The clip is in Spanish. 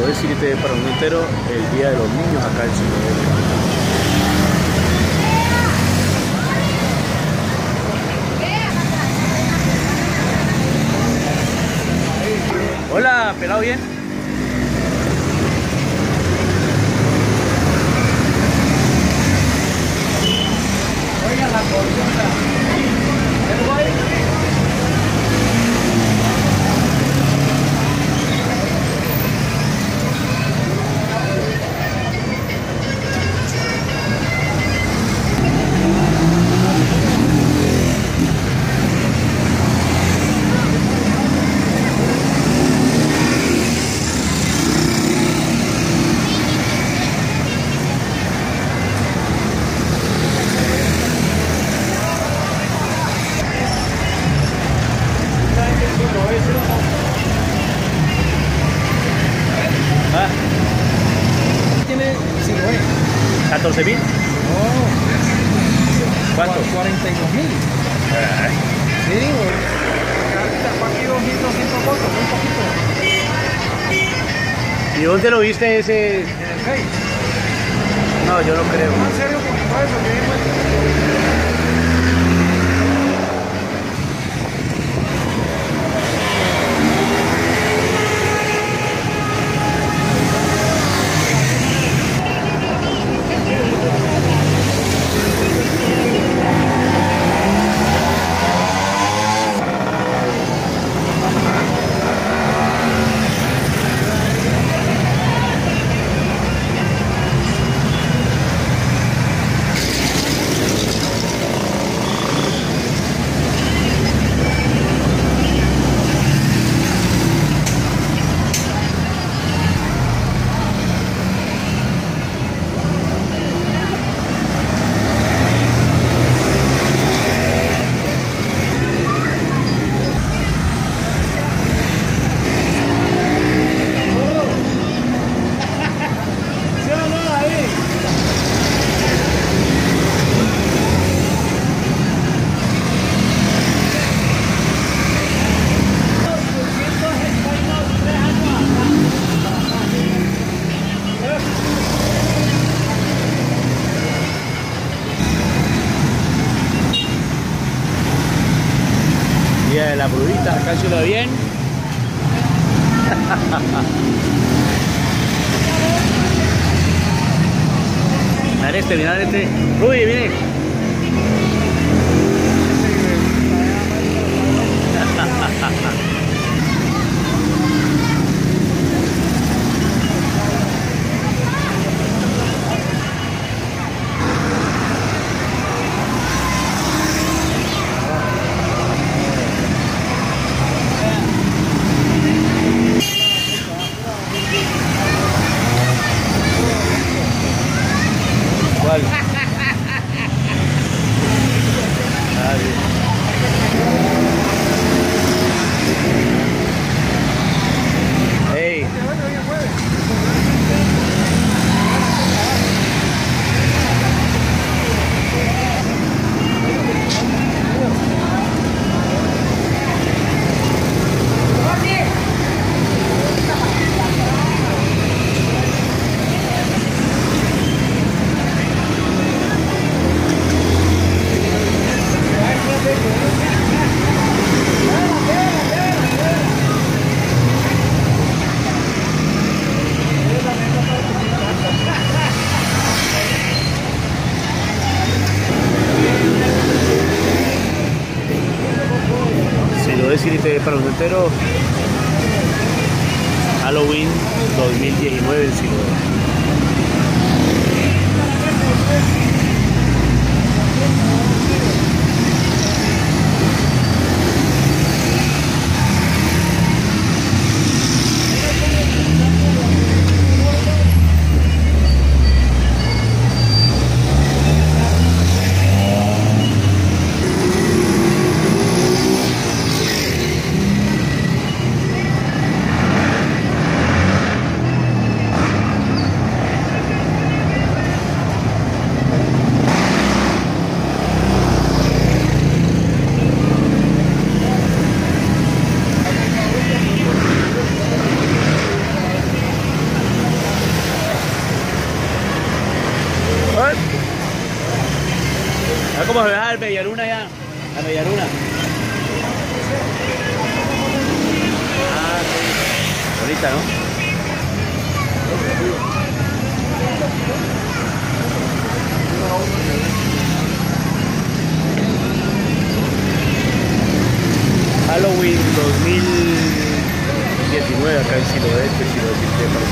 lo Siloé para un entero el Día de los Niños acá en Siloé. Hola, pelado bien. Oiga la Ah, Tiene Siloé. 14 mil. No. ¿Cuánto? 42 mil. Sí, güey. Aquí 2.200 votos, muy poquito. ¿Y dónde lo viste ese? En el Face. No, yo no creo. No, en serio, todo eso que vimos. ¿Sí o no ahí? Día de la brudita, acá se lo bien. Mira este, mira este. Uy, mire. ¿Cuál? Ah, sí. Ey, si para un entero, Halloween 2019 en Siloé. Cómo se ve el Bellaluna ya. La Bellaluna. Ah, sí. Bonita, ¿no? Halloween 2019 acá en Siloeste, Siloeste para